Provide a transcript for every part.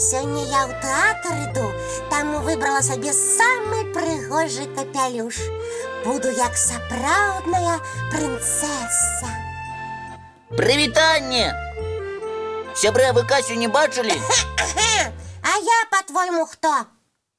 Сегодня я ў тэатр іду, таму выбрала себе самый прыгожы капелюш. Буду як сапраўдная прынцэса. Прывітанне! Сябры, а вы Касю не бачили? А я, по твоему кто?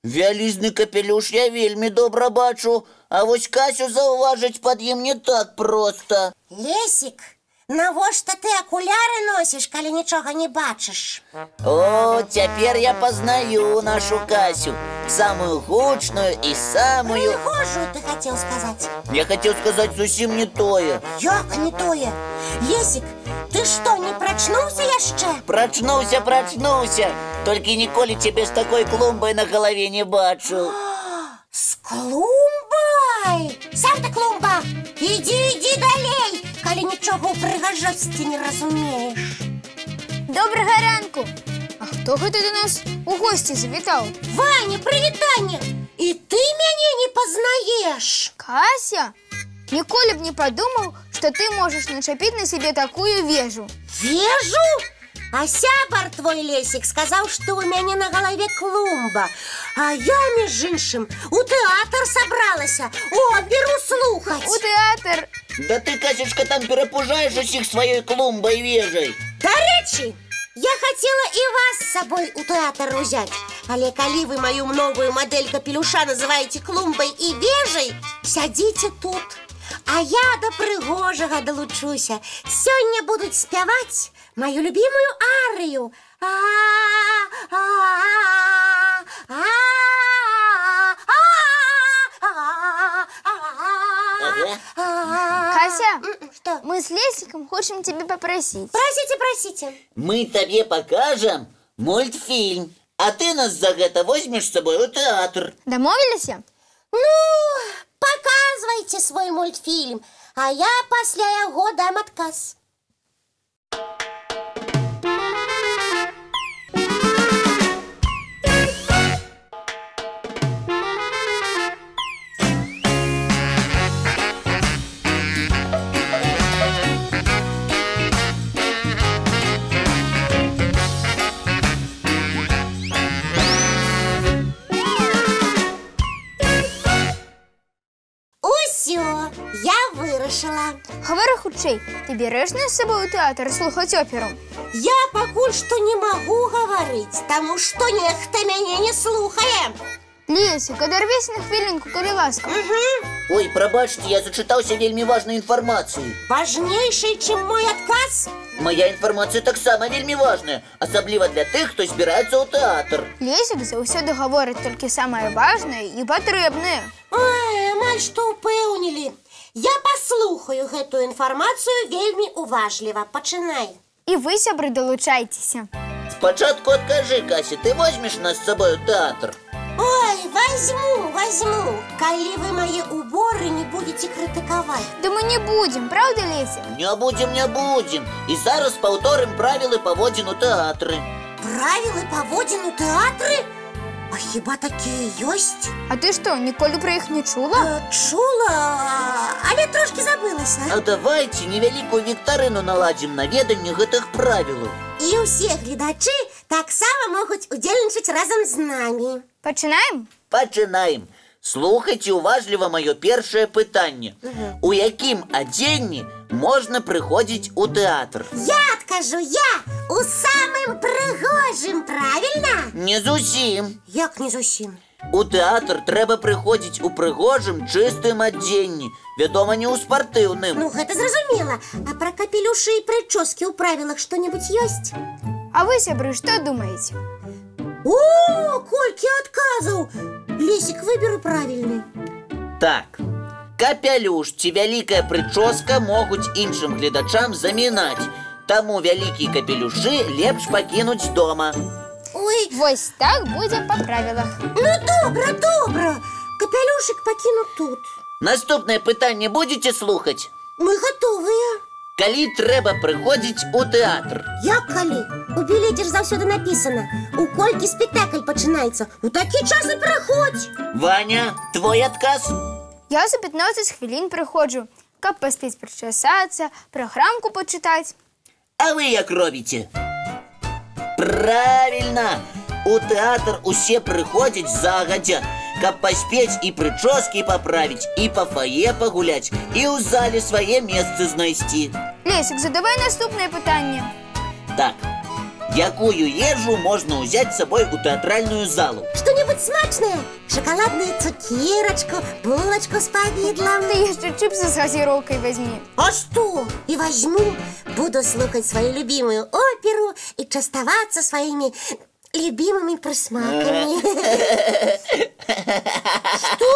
Вялізны капелюш я вельми добро бачу, а вось Касю заўважыць пад ім не так просто. Лесик. навошта ты акуляры носіш, калі нічога не бачыш? О, цяпер я пазнаю нашу Касю, самую гучную і самую. Прыгожую ты хотел сказать. Я хацеў сказаць зусім не тое. Як не тое? Лесик, ты что, не прачнуўся яшчэ? Прачнуўся, прачнуўся. Толькі ніколі цябе з такой клумбай на галаве не бачу. С клумбай! Сам ты клумба! Иди, иди далей, калі нічога ў прыгажосці не разумееш. Добрага ранку! А хто гэта да нас у госці завітаў? Ваня, прывітанне! І ты мяне не пазнаеш. Кася? Ніколі б не падумаў, што ты можаш начапіць на сябе такую вежу. Вежу? А сябар твой лесик сказаў, што ў мяне на галаве клумба. А я, між іншым, у тэатр сабралася, оперу слухаць. У тэатр Да ты, Касечка, там перапужаеш усіх сваёй клумбай вежай. Дарэчы, я хацела і вас з сабой у тэатр узяць. Але калі вы маю новую мадэль капелюша называеце клумбай і вежай, сядзіце тут. А я да прыгожага далучуся. Сёння будуць спяваць маю любімую арыю. А, а, а, а, а, Ага. а. Кася, М, Что? мы с Лесиком хочам тебе попросить. Просите, просите. Мы табе пакажам мультфільм, а ты нас за гэта возьмеш з сабой у тэатр. Дамовіліся? Ну, показывайте свой мультфильм, а я пасля яго дам адказ. Усё, я вырашыла. Гавары хутчэй, ты бярэш нас з сабой у тэатр слухаць оперу. Я пакуль што не магу гаварыць, таму што нехта мяне не слухае. Лесик, адарвися на хвілінку, калі ласка. Угу. Ой, прабачце, я зачытаўся вельмі важнай інфармацыі. Важнейший, чым мой адказ? Мая інфармацыя таксама вельмі важная, асабліва для тых, хто збіраецца ў тэатр. Лесик заўсёды гаворыць толькі самае важнае і патрэбнае. Ой, амаль што ўпэўнілі. Я паслухаю гэтую інфармацыю вельмі уважліва. Пачынай. І вы, сябры, далучайцеся. Спачатку адкажы, Кася, ты возьмеш нас з сабой у тэатр. Ой, возьму, возьму. Калі вы мае уборы не будете крытыкаваць. Да мы не будзем, праўда, Лесик? Не будзем, не будзем. І зараз паўторым правілы паводзін у тэатры. Правілы паводзін у тэатры? А хіба такія ёсць? А ты што, ніколі пра іх не чула? Э, Чула, але трошки забылася. А давайце невялікую віктарыну наладзім на веданне гэтых правілаў. І ўсе гледачы таксама могуць удзельнічаць разам з намі. Пачынаем? Пачынаем. Слухайце уважліва маё першае пытанне. У якім адзенні можна прыходзіць у тэатр? Я адкажу я у самым прыгожым, правільна? Не зусім. Як не зусім. У тэатр трэба прыходзіць у прыгожым чыстым адзенні, вядома, не ў спартыўным. Ну, гэта зразумела. А пра капелюшы і прычоскі ў правілах што-небудзь ёсць? А вы, сябры, што думаеце? О, колькі адказаў! Лесік, выберу правільны. Так. Капялюш ці вялікая прычоска могуць іншым гледачам замінаць. Таму вялікія капелюшы лепш пакінуць дома. Ой, Вось так будзе па правілах. ну добра, добра. Капелюшык пакіну тут. Наступнае пытанне будзеце слухаць. Мы гатовыя. Калі трэба прыходзіць у тэатр. Як калі? У білеце ж заўсёды напісана. У колькі спектакль пачынаецца. У такі час і прыходзь. Ваня, твой адказ? Я за 15 хвілін прыходжу, каб паспець прычасацца, праграмку пачытаць. А вы як робіце? Правільна! У тэатр усе прыходзяць загадзя, каб паспець і прычоскі паправіць, і па фае пагуляць, і ў зале свае месцы знайсці. Лесик, задавай наступное питание. Так, якую ежу можна ўзяць з сабой у тэатральную залу? Что-нибудь смачное? Шоколадную цукерочку, булочку с повидлом Ты еще чипсы с газировкой возьми. А что? И возьму, буду слухать свою любимую оперу и частоваться своими любимыми присмаками Что?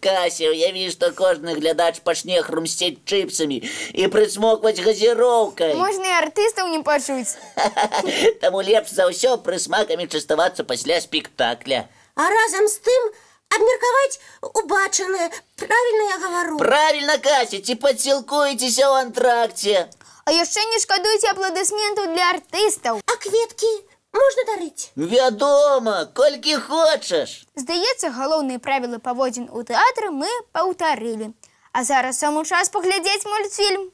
Кася, уяві, што кожны глядач пачне хрумсцець чыпсамі і прысмокваць газіроўкай. Можно и артистов не почуть. Таму лепш за ўсё прысмакамі частавацца пасля спектакля. А разом с тым обмерковать убаченное Правильно я говорю? Правильно, Кася, ці падсілкуецеся ў антракце. А еще не шкодуйте аплодисментов для артистов. А кветки можно дарить? Вядома, колькі хочаш. Здаецца, галоўныя правілы паводзін у тэатры мы паўтарылі. А зараз самы час паглядзець мультфільм.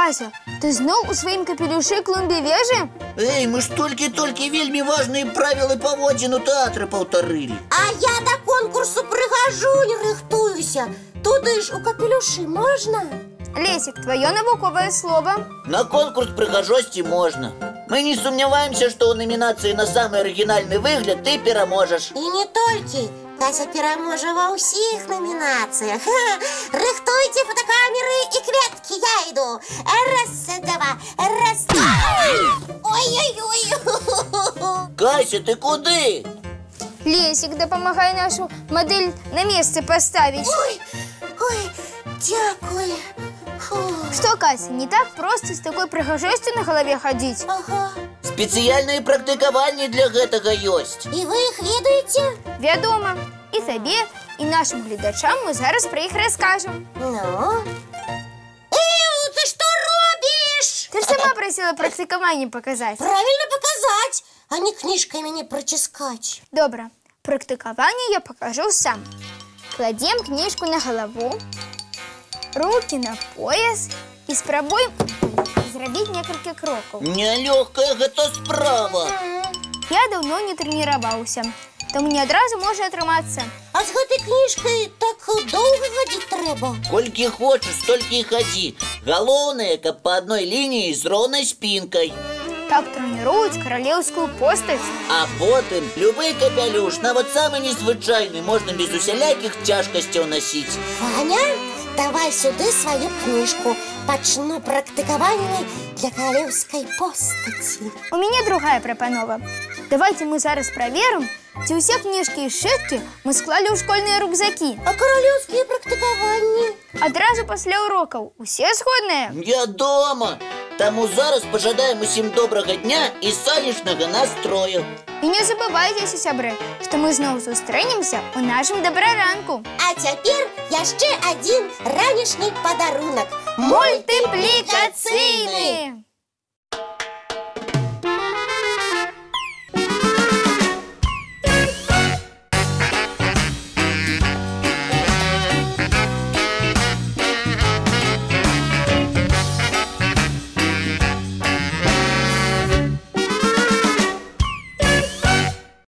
Кася, ты зноў у сваім капелюшы клумбе вежы? Эй, мы ж толькі-толькі вельмі важныя правілы паводзін у тэатры паўтарылі. А я до конкурсу прыгажу, не рыхтуюся Туды ж у капелюши можно? Лесик, твое навуковое слово. На конкурс прыгажосці можна. Мы не сумняваемся, што ў намінацыі на самы арыгінальны выгляд ты пераможаш. И не только Кася пераможа ва ўсіх намінацыях Ха! Рыхтуйце фотокамеры і кветкі, я іду Раз, два, раз Ой-ой-ой Кася, ты куды? Лесик, дапамагай нашу модель на место поставить. Ой, ой, дякую Фу. Что, Кася, не так просто с такой прихожестью на голове ходить? Ага. Спецыяльныя практыкаванні для гэтага ёсць. І ви їх ведаєте? Вядома, і табе, і нашим глядачам мы зараз про іх расскажем. Ну? Эу, ты что робишь? Ты ж сама просила практикаванне показать. Правильно показать, а не книжками не протискать Добра, практыкаванне я покажу сам. Кладем книжку на голову, руки на пояс і спрабуем зрабіць некалькі крокаў. Нялёгкая гэта справа. Я давно не тренировался, тому не адразу можа атрымацца. А з гэтай книжкой так долго ходить трэба Колькі хочаш, столькі і хадзі. Галоўнае, каб па адной лініі з роўнай спінкай. Так тренируюць каралеўскую постаць. А потым любы капялюш, нават самы незвычайны, можна без усялякіх цяжкасцяў насіць. Ваня, Давай сюды свою книжку Пачну практыкаванне для королевской постаці У мяне другая прапанова. Давайте мы зараз праверым, ці ўсе кніжкі і сшыткі мы склалі ў школьныя рюкзакі. А королевские практыкаванні? Адразу пасля урокаў усе згодныя. Я дома. Таму зараз пажадаем усім добрага дня і сонечнага настрою. І не забывайцеся, сябры, што мы зноў сустрэнемся ў нашым дабраранку. А цяпер яшчэ адзін ранішні падарунак Мультыплікацыйны!